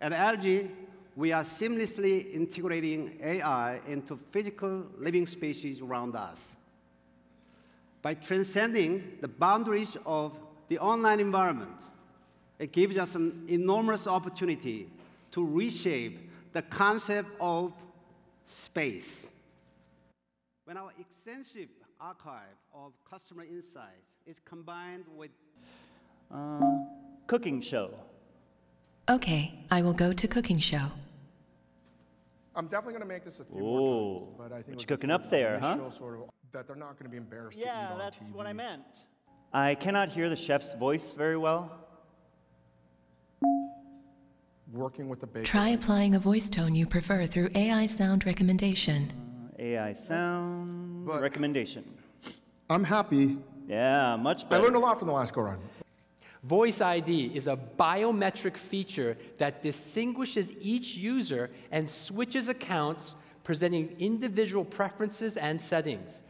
At LG, we are seamlessly integrating AI into physical living spaces around us. By transcending the boundaries of the online environment, it gives us an enormous opportunity to reshape the concept of space. When our extensive archive of customer insights is combined with Uh, cooking show. Okay, I will go to cooking show. I'm definitely going to make this a few Ooh, more times, but I think what you cooking up there, huh? Sort of, that they're not going to be embarrassed to eat Yeah, on that's TV. what I meant. I cannot hear the chef's voice very well. Working with the baker. Try applying a voice tone you prefer through AI sound recommendation. Uh, AI sound But- recommendation. I'm happy. Yeah, much better. I learned a lot from the last go round. Voice ID is a biometric feature that distinguishes each user and switches accounts, presenting individual preferences and settings.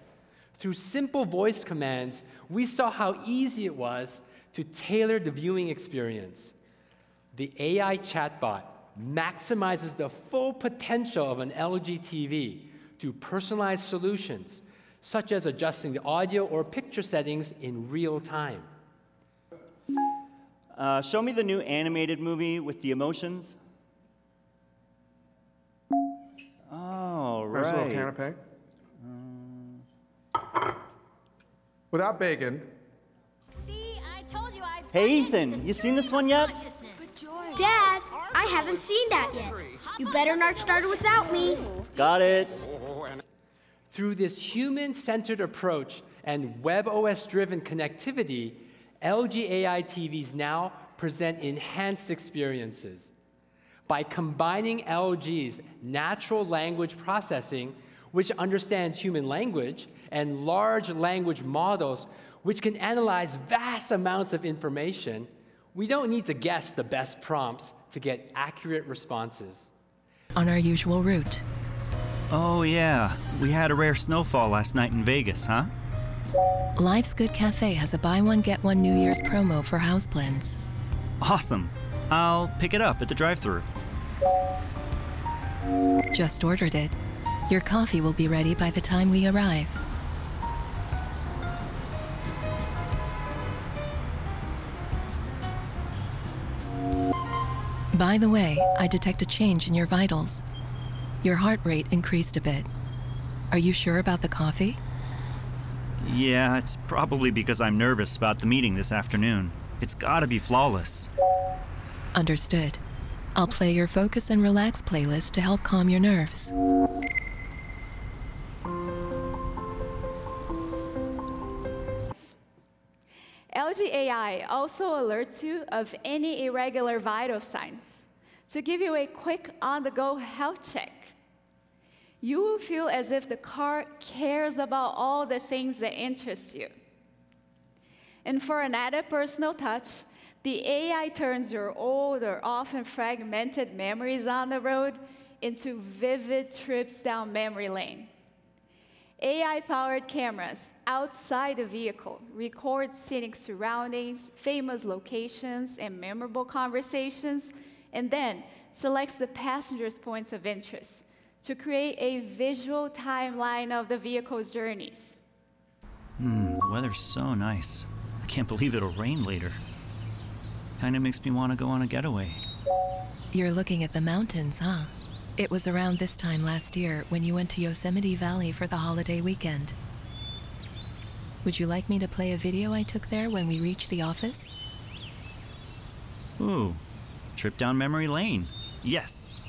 Through simple voice commands, we saw how easy it was to tailor the viewing experience. The AI chatbot maximizes the full potential of an LG TV through personalized solutions, such as adjusting the audio or picture settings in real time. Uh, show me the new animated movie with the emotions. Oh, Nice little right. canapé. Without bacon, See, I told you I'd Hey, find it in Ethan, you seen this stream one of yet? Dad, I haven't seen that yet. You better not start without me. Got it. Through this human centered approach and WebOS driven connectivity, LG AI TVs now present enhanced experiences. By combining LG's natural language processing, which understands human language, and large language models, which can analyze vast amounts of information, we don't need to guess the best prompts to get accurate responses. On our usual route, Oh, yeah. We had a rare snowfall last night in Vegas, huh? Life's Good Cafe has a buy one get one New Year's promo for house blends. Awesome. I'll pick it up at the drive thru. Just ordered it. Your coffee will be ready by the time we arrive. By the way, I detect a change in your vitals. Your heart rate increased a bit. Are you sure about the coffee? Yeah, it's probably because I'm nervous about the meeting this afternoon. It's gotta be flawless. Understood. I'll play your focus and relax playlist to help calm your nerves. LG AI also alerts you of any irregular vital signs to give you a quick on the go health check. You will feel as if the car cares about all the things that interest you. And for an added personal touch, the AI turns your old or often fragmented memories on the road into vivid trips down memory lane. AI powered cameras outside the vehicle record scenic surroundings, famous locations, and memorable conversations, and then selects the passenger's points of interest to create a visual timeline of the vehicle's journeys. Hmm, the weather's so nice. I can't believe it'll rain later. Kinda makes me wanna go on a getaway. You're looking at the mountains, huh? It was around this time last year when you went to Yosemite Valley for the holiday weekend. Would you like me to play a video I took there when we reach the office? Ooh, trip down memory lane. Yes.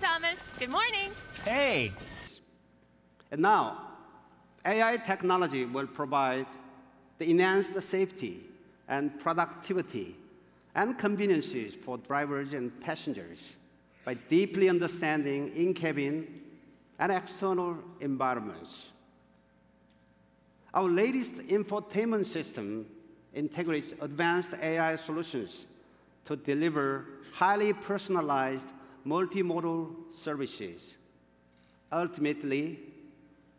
Thomas. Good morning. Hey! And now, AI technology will provide the enhanced safety and productivity and conveniences for drivers and passengers by deeply understanding in-cabin and external environments. Our latest infotainment system integrates advanced AI solutions to deliver highly personalized multimodal services, ultimately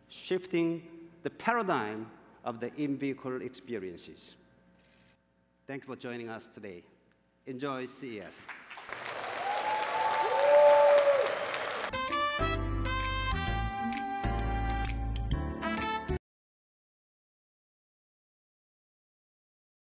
shifting the paradigm of the in-vehicle experiences. Thank you for joining us today. Enjoy CES.